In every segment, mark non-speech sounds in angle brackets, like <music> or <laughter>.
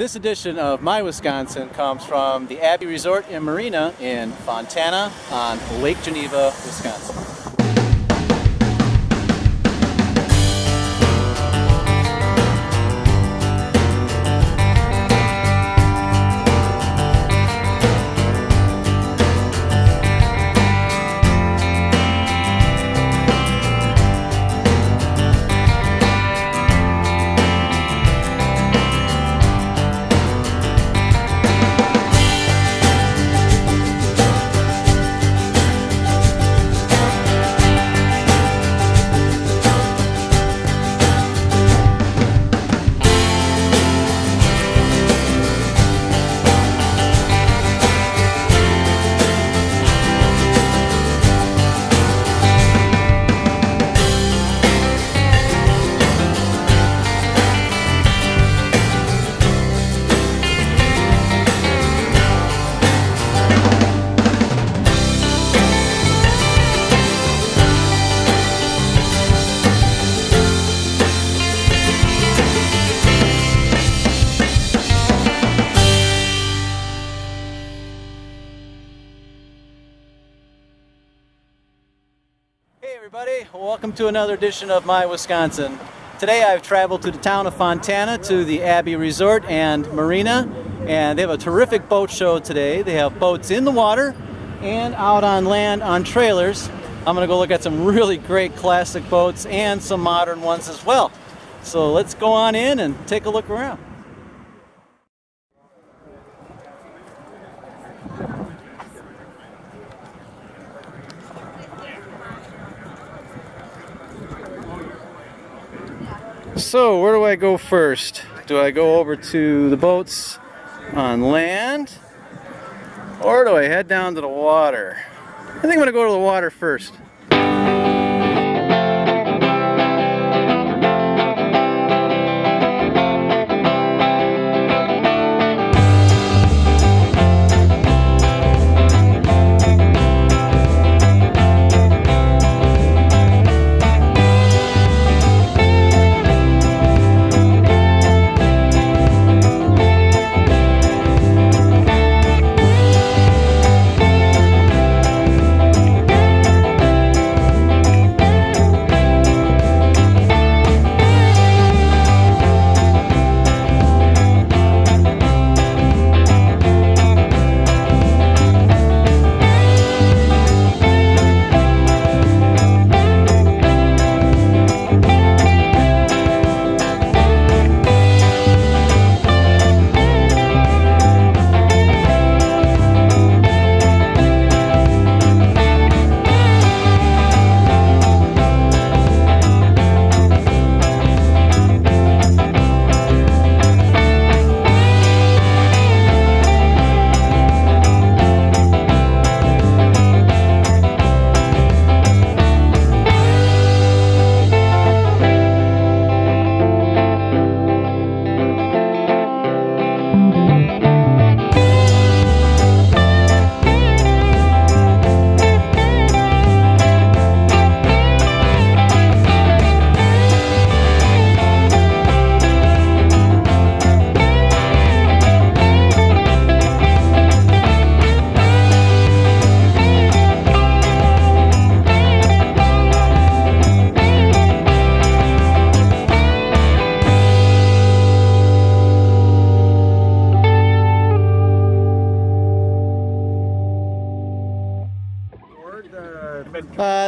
This edition of My Wisconsin comes from the Abbey Resort and Marina in Fontana on Lake Geneva, Wisconsin. To another edition of My Wisconsin. Today I've traveled to the town of Fontana to the Abbey Resort and Marina and they have a terrific boat show today. They have boats in the water and out on land on trailers. I'm going to go look at some really great classic boats and some modern ones as well. So let's go on in and take a look around. So, where do I go first? Do I go over to the boats on land? Or do I head down to the water? I think I'm to go to the water first.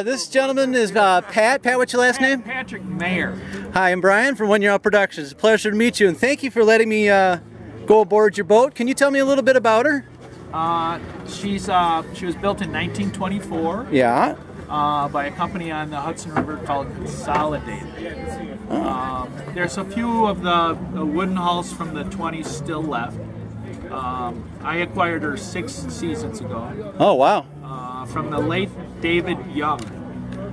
Uh, this gentleman is uh, Pat. Pat, what's your last name? Patrick Maher. Hi, I'm Brian from One Year Out Productions. It's a pleasure to meet you, and thank you for letting me uh, go aboard your boat. Can you tell me a little bit about her? Uh, she's uh, she was built in 1924 Yeah. uh, by a company on the Hudson River called Consolidated. Um, there's a few of the, the wooden hulls from the 20s still left. Um, I acquired her six seasons ago Oh, wow. uh, from the late David Young.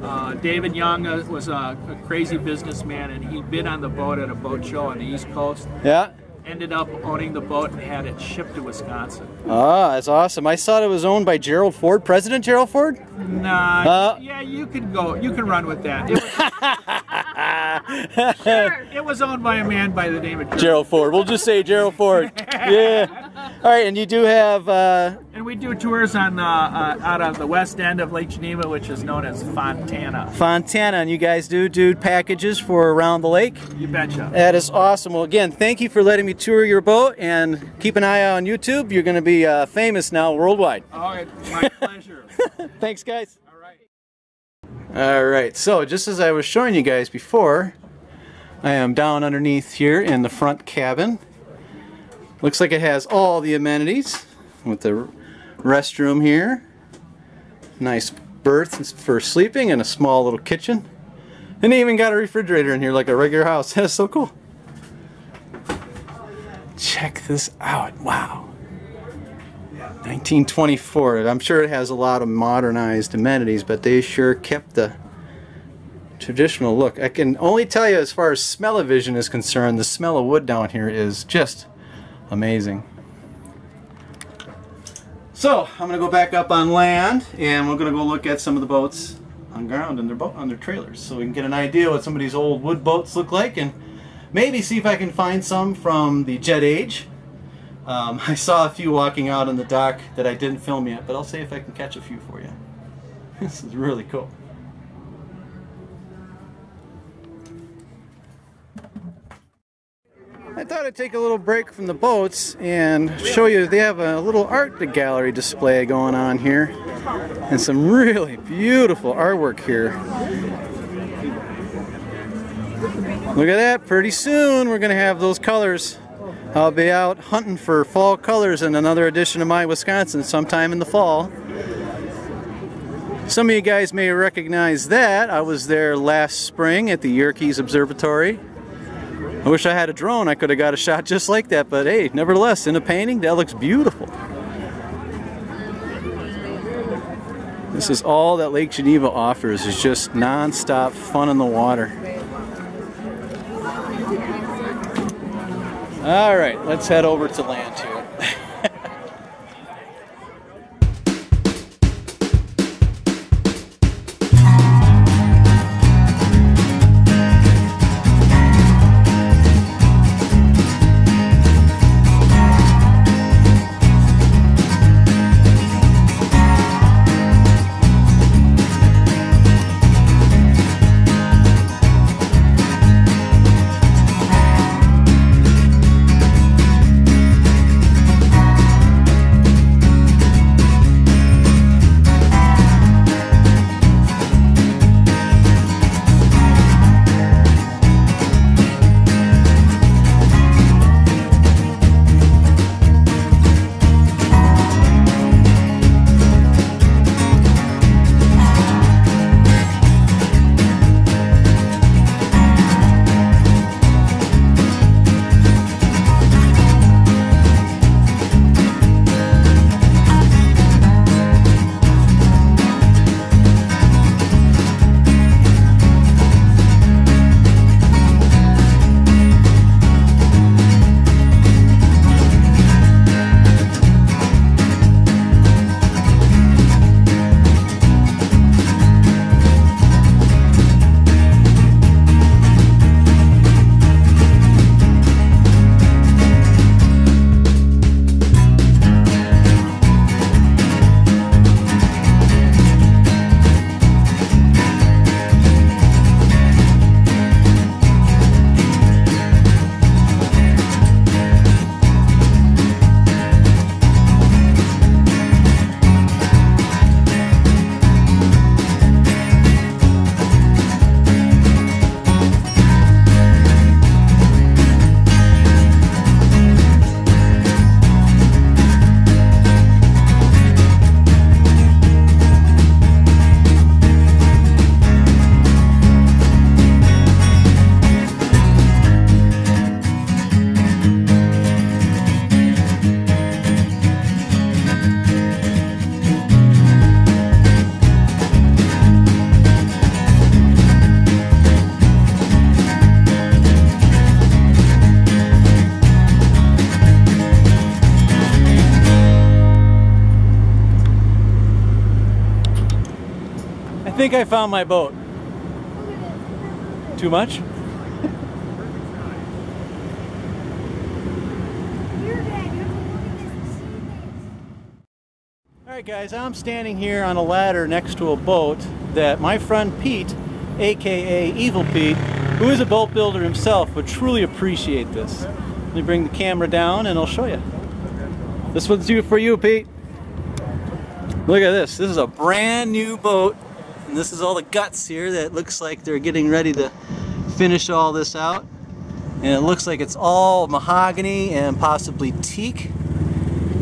Uh, David Young uh, was a, a crazy businessman, and he'd been on the boat at a boat show on the East Coast. Yeah. Ended up owning the boat and had it shipped to Wisconsin. Ah, that's awesome. I saw it was owned by Gerald Ford, President Gerald Ford. Nah, Uh, yeah, you can go. You can run with that. It was, <laughs> Sure. It was owned by a man by the name of Gerald. Gerald Ford. We'll just say Gerald Ford. Yeah. <laughs> All right, and you do have uh, And we do tours on uh, uh, out of the west end of Lake Geneva, which is known as Fontana. Fontana, and you guys do do packages for around the lake. You betcha. That is awesome. Well, again, thank you for letting me tour your boat, and keep an eye out on YouTube. You're going to be uh, famous now worldwide. All right, my <laughs> pleasure. <laughs> Thanks, guys. All right. All right, so just as I was showing you guys before, I am down underneath here in the front cabin. Looks like it has all the amenities with the restroom here. Nice berth for sleeping and a small little kitchen. And they even got a refrigerator in here like a regular house. <laughs> That's so cool. Check this out. Wow. 1924. I'm sure it has a lot of modernized amenities, but they sure kept the traditional look. I can only tell you as far as smell-o-vision is concerned, the smell of wood down here is just amazing. So, I'm going to go back up on land and we're going to go look at some of the boats on ground and their boat on their trailers so we can get an idea what some of these old wood boats look like and maybe see if I can find some from the jet age um, <laughs> I saw a few walking out on the dock that I didn't film yet, but I'll see if I can catch a few for you. <laughs> This is really cool. Thought take a little break from the boats and show you they have a little art gallery display going on here and some really beautiful artwork here. Look at that, pretty soon we're going to have those colors I'll be out hunting for fall colors in another edition of My Wisconsin sometime in the fall. Some of you guys may recognize that. I was there last spring at the Yerkes Observatory. I wish I had a drone. I could have got a shot just like that, but hey, nevertheless, in a painting, that looks beautiful. This is all that Lake Geneva offers is just non-stop fun in the water. All right, let's head over to land here. think I found my boat. Too much? Alright guys, I'm standing here on a ladder next to a boat that my friend Pete, aka Evil Pete, who is a boat builder himself, would truly appreciate this. Let me bring the camera down and I'll show you. This one's due for you, Pete. Look at this. This is a brand new boat and this is all the guts here that looks like they're getting ready to finish all this out. And it looks like it's all mahogany and possibly teak.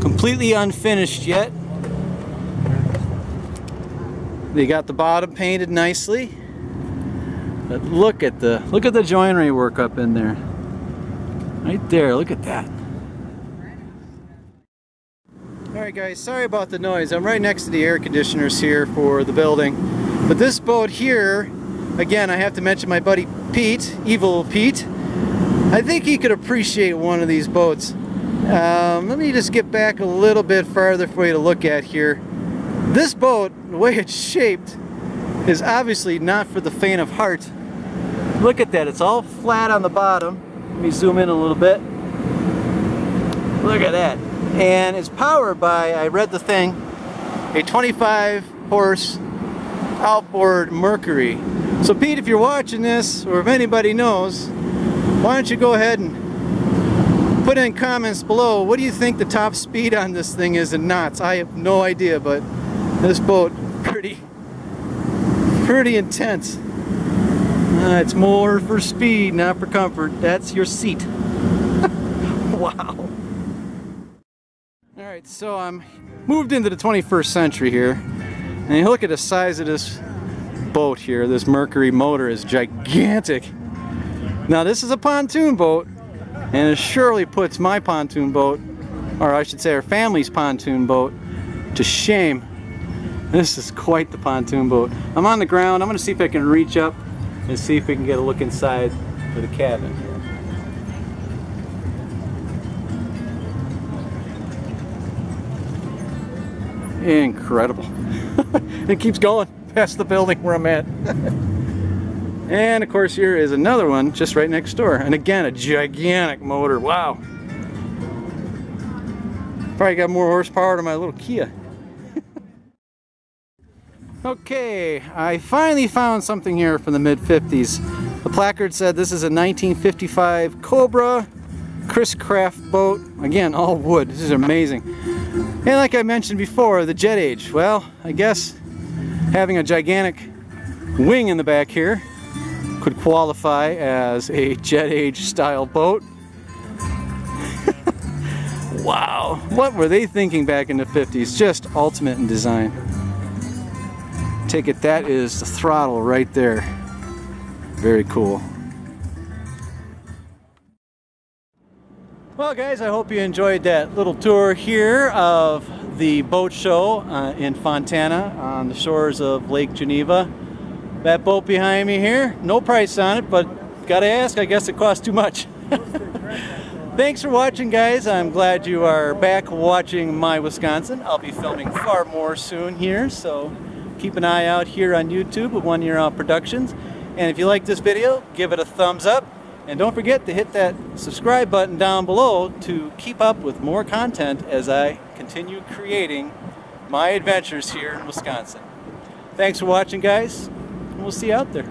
Completely unfinished yet. They got the bottom painted nicely. But look at the look at the joinery work up in there. Right there, look at that. Alright guys, sorry about the noise. I'm right next to the air conditioners here for the building. But this boat here, again, I have to mention my buddy Pete, Evil Pete. I think he could appreciate one of these boats. Um, let me just get back a little bit farther for you to look at here. This boat, the way it's shaped, is obviously not for the faint of heart. Look at that, it's all flat on the bottom. Let me zoom in a little bit. Look at that. And it's powered by, I read the thing, a 25 horse outboard Mercury. So Pete, if you're watching this, or if anybody knows, why don't you go ahead and put in comments below, what do you think the top speed on this thing is in knots? I have no idea, but this boat pretty pretty intense. Uh, it's more for speed not for comfort. That's your seat. <laughs> Wow. All right so I'm moved into the 21st century here and you look at the size of this boat here this Mercury motor is gigantic now this is a pontoon boat and it surely puts my pontoon boat or I should say our family's pontoon boat to shame this is quite the pontoon boat. I'm on the ground. I'm to see if I can reach up and see if we can get a look inside of the cabin. Incredible. <laughs> it keeps going past the building where I'm at. <laughs> and of course here is another one just right next door. And again, a gigantic motor. Wow. Probably got more horsepower than my little Kia. <laughs> Okay, I finally found something here from the mid-50s. The placard said this is a 1955 Cobra Chris Craft boat. Again, all wood. This is amazing. And like I mentioned before, the jet age. Well, I guess having a gigantic wing in the back here could qualify as a jet age style boat. <laughs> wow, what were they thinking back in the 50s? Just ultimate in design. Take it that is the throttle right there. Very cool. Well guys, I hope you enjoyed that little tour here of the boat show uh, in Fontana on the shores of Lake Geneva. That boat behind me here, no price on it, but gotta ask, I guess it costs too much. <laughs> Thanks for watching guys. I'm glad you are back watching My Wisconsin. I'll be filming far more soon here, so keep an eye out here on YouTube at One Year Out Productions. And if you like this video, give it a thumbs up. And don't forget to hit that subscribe button down below to keep up with more content as I continue creating my adventures here in Wisconsin. Thanks for watching, guys. And we'll see you out there.